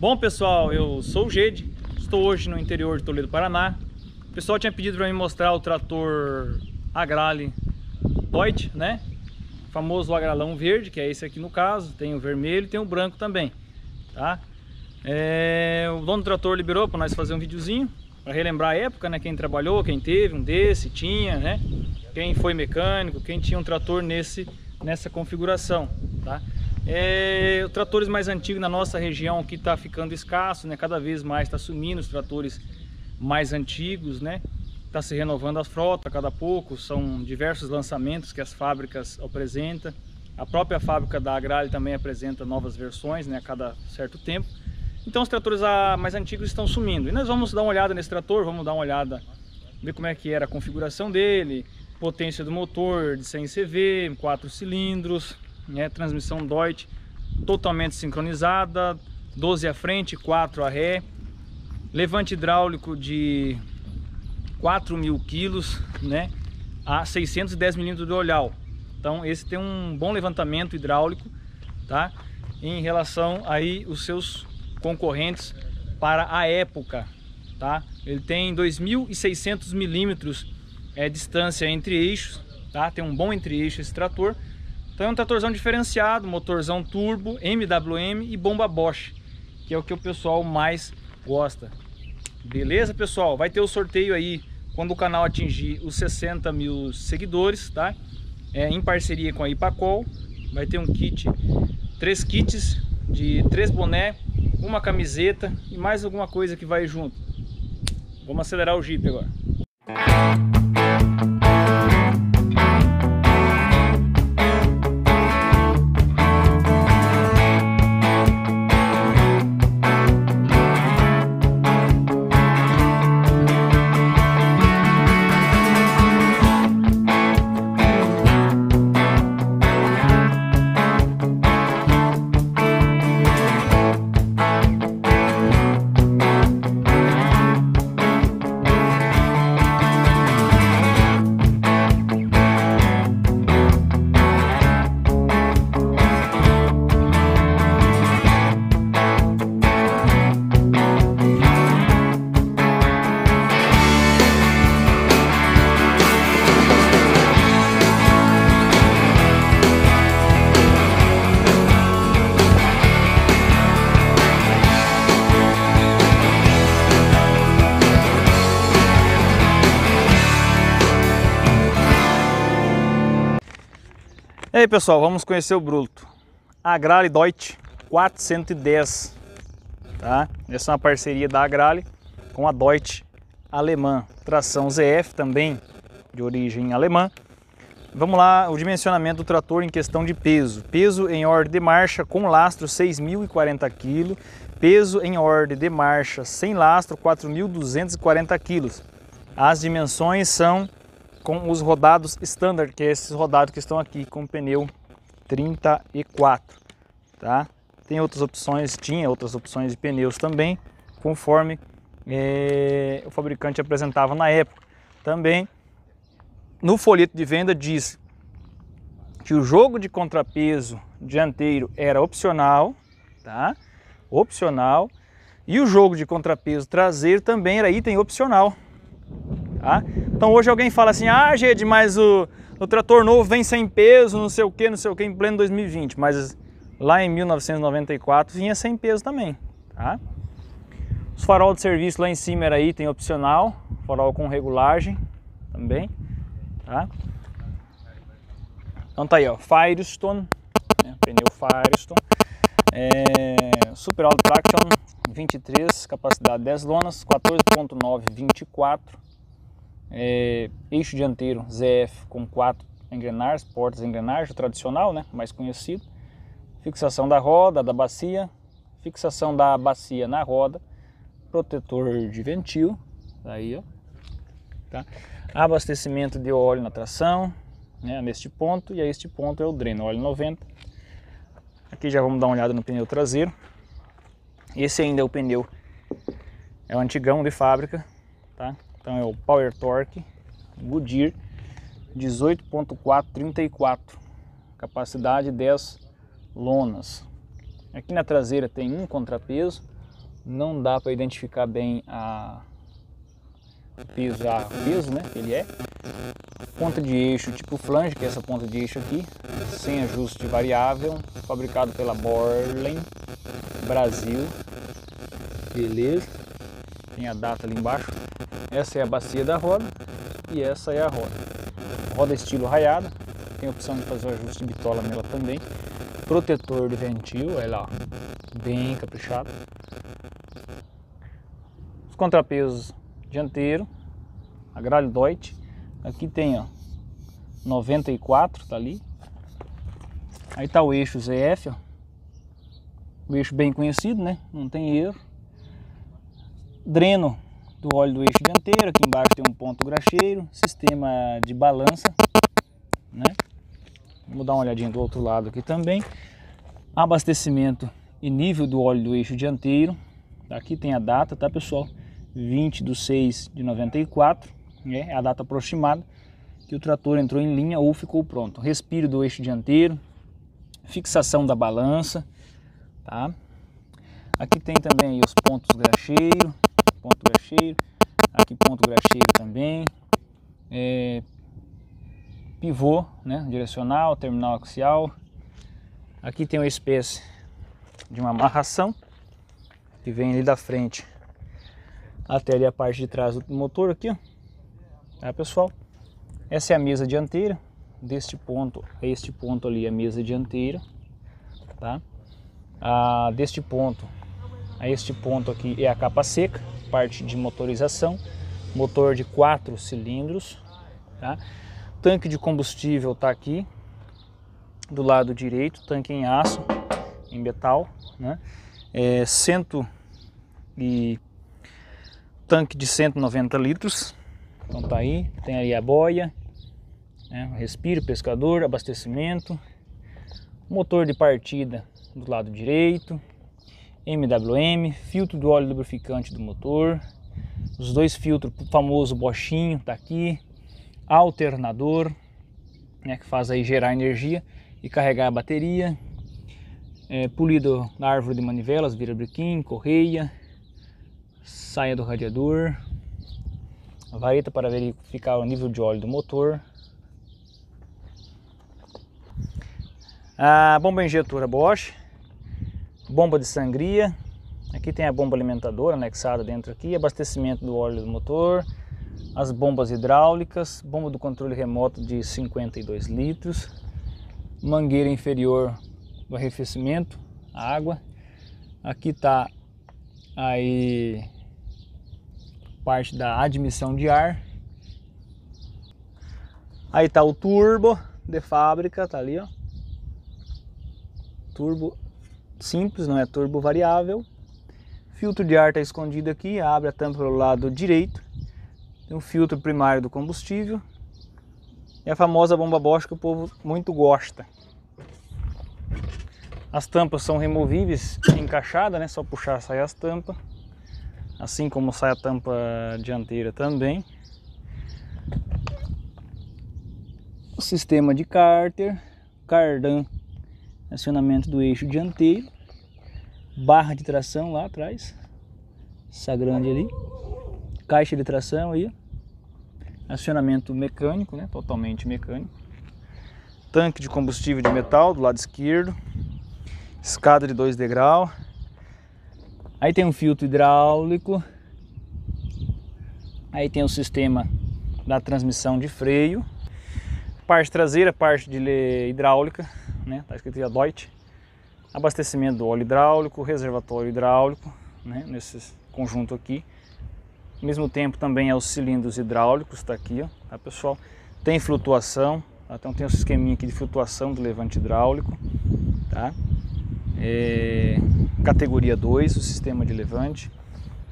Bom pessoal, eu sou o Gede, estou hoje no interior de Toledo, Paraná. O pessoal tinha pedido para mim mostrar o trator Agrale Deutsch, né? O famoso agralão verde, que é esse aqui no caso, tem o vermelho e tem o branco também, tá? É, o dono do trator liberou para nós fazer um videozinho para relembrar a época, né? Quem trabalhou, quem teve um desse, tinha, né? Quem foi mecânico, quem tinha um trator nesse, nessa configuração, tá? É, os tratores mais antigos na nossa região que está ficando escasso, né? Cada vez mais está sumindo os tratores mais antigos, né? Está se renovando a frota a cada pouco, são diversos lançamentos que as fábricas apresentam. A própria fábrica da Agrale também apresenta novas versões, né? A cada certo tempo. Então os tratores mais antigos estão sumindo. E nós vamos dar uma olhada nesse trator, vamos dar uma olhada, ver como é que era a configuração dele, potência do motor de 100 CV, 4 cilindros, né, transmissão Deutsch totalmente sincronizada, 12 à frente, 4 a ré, levante hidráulico de 4 mil quilos, né, a 610 milímetros de olhal. Então esse tem um bom levantamento hidráulico, tá? Em relação aí os seus concorrentes para a época, tá? Ele tem 2.600 milímetros é distância entre eixos, tá? Tem um bom entre eixos esse trator. Então é um tratorzão diferenciado, motorzão turbo, MWM e bomba Bosch, que é o que o pessoal mais gosta. Beleza, pessoal? Vai ter o sorteio aí quando o canal atingir os 60 mil seguidores, tá? É, em parceria com a Ipacol. Vai ter um kit, três kits de três boné, uma camiseta e mais alguma coisa que vai junto. Vamos acelerar o Jeep agora. E aí pessoal, vamos conhecer o Bruto. Agrale Deutsch 410, tá? Essa é uma parceria da Agrale com a Deutsch alemã, tração ZF também de origem alemã. Vamos lá, o dimensionamento do trator em questão de peso. Peso em ordem de marcha com lastro 6.040 kg, peso em ordem de marcha sem lastro 4.240 kg. As dimensões são com os rodados standard, que é esses rodados que estão aqui com pneu 34, tá? Tem outras opções, tinha outras opções de pneus também, conforme é, o fabricante apresentava na época. Também no folheto de venda diz que o jogo de contrapeso dianteiro era opcional, tá? Opcional. E o jogo de contrapeso traseiro também era item opcional, Tá? Então hoje alguém fala assim, ah Gede, mas o, o trator novo vem sem peso, não sei o que, não sei o que, em pleno 2020. Mas lá em 1994 vinha sem peso também. Tá? Os farol de serviço lá em cima era item opcional, farol com regulagem também. Tá? Então tá aí, ó, Firestone, né, pneu Firestone, é, Super Auto Traction 23, capacidade 10 lonas, 14.9, 24 é, eixo dianteiro ZF com quatro engrenagens, portas engrenagens, tradicional, né, mais conhecido. Fixação da roda, da bacia, fixação da bacia na roda, protetor de ventil, aí ó, tá? abastecimento de óleo na tração, né, neste ponto, e a este ponto é o dreno, óleo 90. Aqui já vamos dar uma olhada no pneu traseiro. Esse ainda é o pneu, é o antigão de fábrica, tá? Então é o Power Torque Goodyear 18.434, capacidade 10 lonas. Aqui na traseira tem um contrapeso, não dá para identificar bem a peso, a peso, né, ele é. Ponta de eixo tipo flange, que é essa ponta de eixo aqui, sem ajuste variável, fabricado pela Borlen Brasil. Beleza. Tem a data ali embaixo. Essa é a bacia da roda e essa é a roda. Roda estilo raiada, tem a opção de fazer o ajuste de bitola nela também. Protetor de ventil, olha lá, bem caprichado. Os contrapesos dianteiro, a gralha Deutsch. Aqui tem ó, 94, tá ali. Aí tá o eixo ZF, ó. o eixo bem conhecido, né? Não tem erro. Dreno do óleo do eixo dianteiro, aqui embaixo tem um ponto graxeiro, sistema de balança, né? Vou dar uma olhadinha do outro lado aqui também. Abastecimento e nível do óleo do eixo dianteiro. Aqui tem a data, tá pessoal? 20 de 6 de 94, né? é a data aproximada que o trator entrou em linha ou ficou pronto. Respiro do eixo dianteiro, fixação da balança, tá? Aqui tem também os pontos graxeiro, ponto graxeiro, aqui ponto graxeiro também, é, pivô, né, direcional, terminal axial. Aqui tem uma espécie de uma amarração que vem ali da frente até ali a parte de trás do motor aqui, ó. Tá, pessoal? Essa é a mesa dianteira, deste ponto a este ponto ali a mesa dianteira, tá? Ah, deste ponto a este ponto aqui é a capa seca, parte de motorização, motor de quatro cilindros, tá? Tanque de combustível tá aqui do lado direito, tanque em aço, em metal, né? É, cento e tanque de 190 litros. Então tá aí, tem aí a boia, né, respiro, pescador, abastecimento, motor de partida do lado direito, MWM, filtro do óleo lubrificante do motor, os dois filtros, o famoso bochinho tá aqui, alternador, né, que faz aí gerar energia e carregar a bateria, é, polido na árvore de manivelas, vira brequim, correia, saia do radiador, vareta para verificar o nível de óleo do motor, a bomba injetora Bosch, bomba de sangria, aqui tem a bomba alimentadora anexada dentro aqui, abastecimento do óleo do motor, as bombas hidráulicas, bomba do controle remoto de 52 litros, mangueira inferior do arrefecimento, água, aqui está aí parte da admissão de ar. Aí tá o turbo de fábrica, tá ali, ó. Turbo simples, não é turbo variável. Filtro de ar tá escondido aqui, abre a tampa pelo lado direito. Tem um filtro primário do combustível. E a famosa bomba Bosch que o povo muito gosta. As tampas são removíveis, encaixada, né? Só puxar sai as tampas. Assim como sai a tampa dianteira também. O sistema de cárter, cardan, acionamento do eixo dianteiro, barra de tração lá atrás, essa grande ali, caixa de tração aí, acionamento mecânico, né? Totalmente mecânico. Tanque de combustível de metal do lado esquerdo, escada de dois degraus. Aí tem um filtro hidráulico. Aí tem o sistema da transmissão de freio. Parte traseira, parte de hidráulica, né? Tá escrito a Deutsch. Abastecimento do óleo hidráulico, reservatório hidráulico, né? Nesse conjunto aqui. Ao mesmo tempo também é os cilindros hidráulicos, tá aqui, ó, tá pessoal? Tem flutuação, tá? então tem esse esqueminha aqui de flutuação do levante hidráulico, tá? é, categoria 2, o sistema de levante.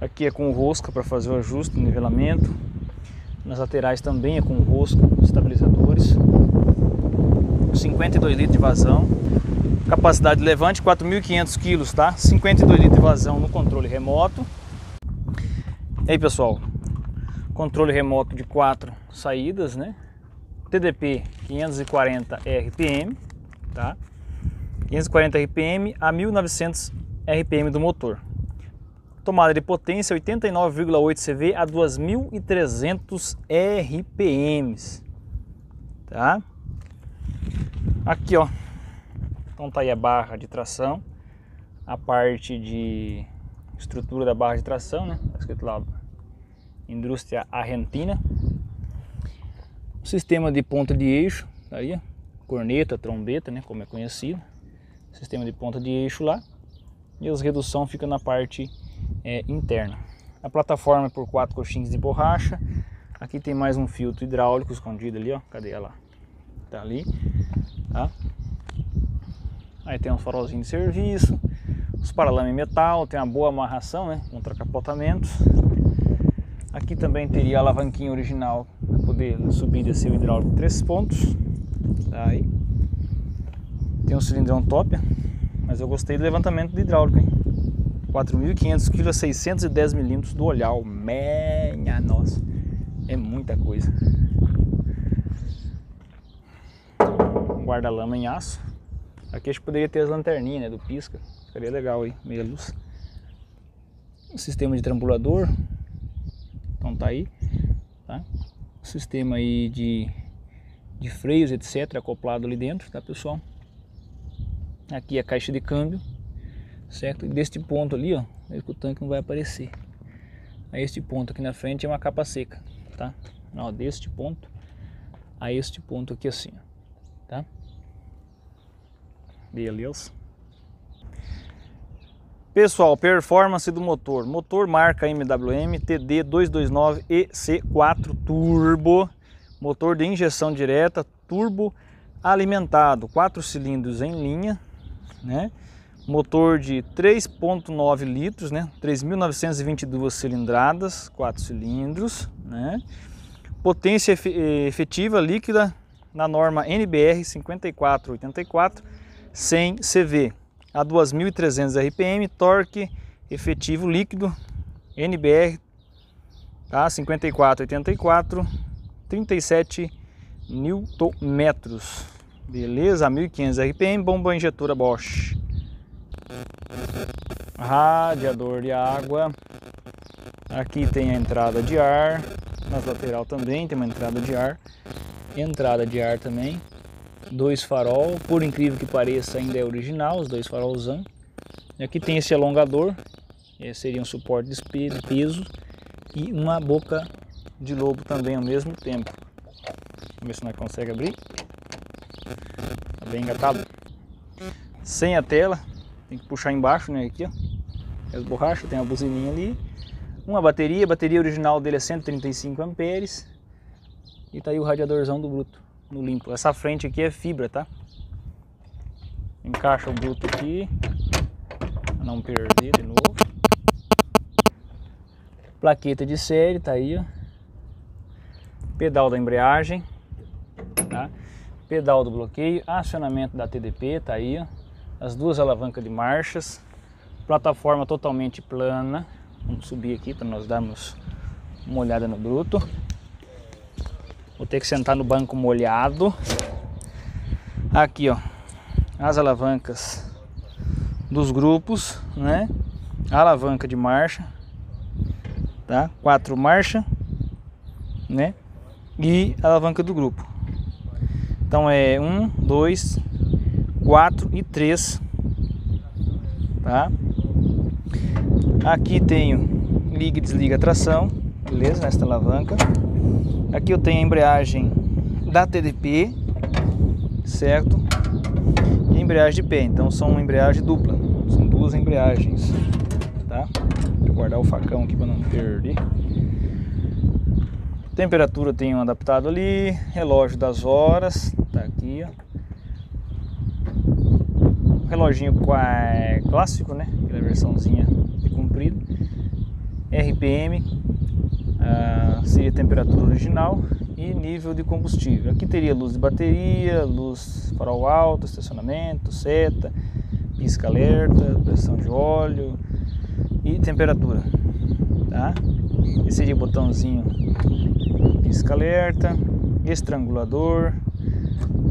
Aqui é com rosca para fazer o ajuste, o nivelamento. Nas laterais também é com rosca, estabilizadores. 52 litros de vazão. Capacidade de levante 4.500 kg, tá? 52 litros de vazão no controle remoto. E aí, pessoal, controle remoto de quatro saídas, né? TDP 540 RPM, tá? 540 RPM a 1900 RPM do motor. Tomada de potência 89,8 CV a 2.300 RPMs, tá? Aqui, ó. Então tá aí a barra de tração, a parte de estrutura da barra de tração, né? Tá escrito lá Indústria Argentina. O sistema de ponta de eixo, tá aí, corneta, trombeta, né, como é conhecido. Sistema de ponta de eixo lá. E as redução fica na parte é, interna. A plataforma é por quatro coxins de borracha. Aqui tem mais um filtro hidráulico escondido ali, ó. Cadê ela? Tá ali, tá? Aí tem um farolzinho de serviço, os paralamas em metal, tem uma boa amarração, né? Contra capotamentos. Aqui também teria a alavanquinha original para poder subir e descer o hidráulico três pontos. Tá aí. Tem um cilindrão top, mas eu gostei do levantamento do hidráulico, hein? 4.500 kg, 610 milímetros do olhar. Menha nossa, é muita coisa. Guarda-lama em aço. Aqui a gente poderia ter as lanterninhas né, do pisca, ficaria legal aí, meia luz. Um sistema de trambulador, então tá aí, tá? Sistema aí de, de freios, etc, acoplado ali dentro, tá pessoal? Aqui a caixa de câmbio, certo? E deste ponto ali, ó, o tanque não vai aparecer. A este ponto aqui na frente é uma capa seca, tá? Ó, deste ponto a este ponto aqui assim, tá? Beleza. Pessoal, performance do motor. Motor marca MWM TD229 EC4 Turbo. Motor de injeção direta, turbo alimentado, 4 cilindros em linha, né? Motor de 3.9 litros, né? 3.922 cilindradas, 4 cilindros, né? Potência efetiva líquida na norma NBR 5484 100 CV a 2.300 RPM, torque efetivo líquido NBR tá? 5484 37 Nm, beleza? A 1500 RPM, bomba injetora Bosch, radiador de água, aqui tem a entrada de ar, nas lateral também tem uma entrada de ar, entrada de ar também, dois farol, por incrível que pareça ainda é original, os dois farolzão. E aqui tem esse alongador, seria um suporte de peso e uma boca de lobo também ao mesmo tempo. Vamos ver se nós consegue abrir. Tá bem engatado. Sem a tela, tem que puxar embaixo, né, aqui, ó. As borrachas, tem uma buzininha ali. Uma bateria, a bateria original dele é 135 amperes. E tá aí o radiadorzão do bruto no limpo. Essa frente aqui é fibra, tá? Encaixa o bruto aqui, não perder de novo. Plaqueta de série, tá aí, ó. Pedal da embreagem, tá? Pedal do bloqueio, acionamento da TDP, tá aí, ó. As duas alavancas de marchas, plataforma totalmente plana. Vamos subir aqui para nós darmos uma olhada no bruto. Vou ter que sentar no banco molhado. Aqui, ó, as alavancas dos grupos, né? alavanca de marcha, tá? Quatro marcha, né? E a alavanca do grupo. Então é um, dois, quatro e três, tá? Aqui tenho liga e desliga a tração, beleza? Nesta alavanca. Aqui eu tenho a embreagem da TDP, certo? E embreagem de pé, então são uma embreagem dupla, são duas embreagens, tá? Vou guardar o facão aqui para não perder. Temperatura tem um adaptado ali, relógio das horas, tá aqui, ó. Reloginho clássico, né? Aquela versãozinha de comprido. RPM, ah, seria a temperatura original e nível de combustível. Aqui teria luz de bateria, luz farol alto, estacionamento, seta, pisca alerta, pressão de óleo e temperatura. Tá? Esse seria o botãozinho pisca alerta, estrangulador,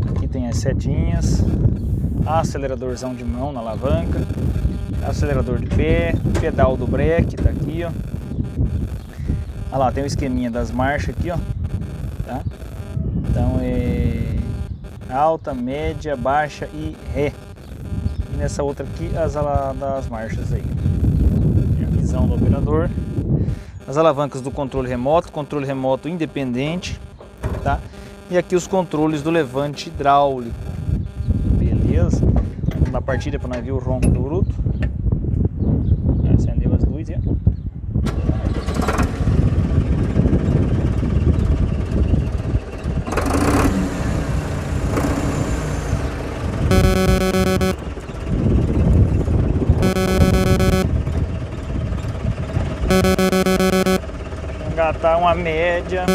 aqui tem as setinhas, aceleradorzão de mão na alavanca, acelerador de pé, pedal do breque, tá aqui, ó. Olha lá, tem o esqueminha das marchas aqui, ó. Tá? Então é alta, média, baixa e ré. E nessa outra aqui as das marchas aí. A visão do operador. As alavancas do controle remoto, controle remoto independente, tá? E aqui os controles do levante hidráulico. Beleza? Vamos dar partida para nós ver o ronco do bruto. Acendeu as luzes, ó. Engatar uma média.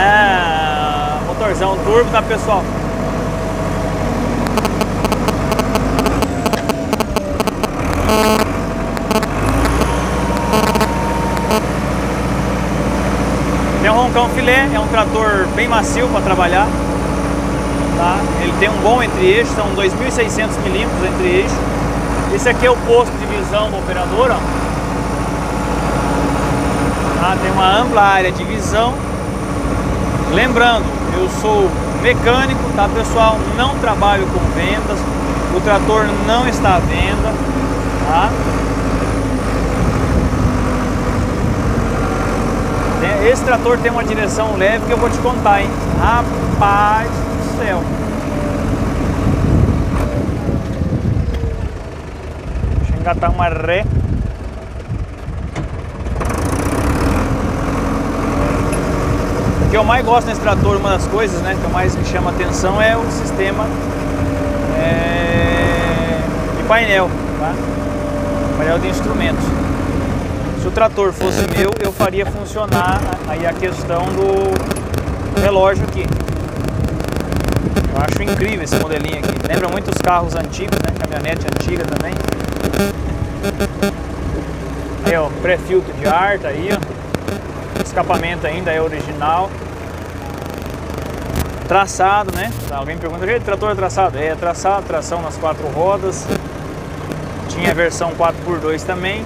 Ah, motorzão turbo, tá pessoal? Tem um roncão filé, é um trator bem macio para trabalhar. Tá? Ele tem um bom entre-eixo, são 2.600 milímetros entre-eixo. Esse aqui é o posto de visão do operador. Ó. Tá? Tem uma ampla área de visão. Lembrando, eu sou mecânico, tá pessoal? Não trabalho com vendas. O trator não está à venda. Tá? Esse trator tem uma direção leve que eu vou te contar, hein? Rapaz céu! Deixa eu engatar uma ré. O que eu mais gosto nesse trator, uma das coisas né, que mais me chama atenção é o sistema é, de painel, tá? painel de instrumentos. Se o trator fosse meu, eu faria funcionar aí a questão do relógio aqui. Eu acho incrível esse modelinho aqui. Lembra muito os carros antigos, né? Caminhonete antiga também. Aí, ó, pré-filtro de ar, tá aí, ó. Escapamento ainda é original. Traçado, né? Alguém pergunta, que trator é traçado? É traçado, tração nas quatro rodas. Tinha a versão 4x2 também.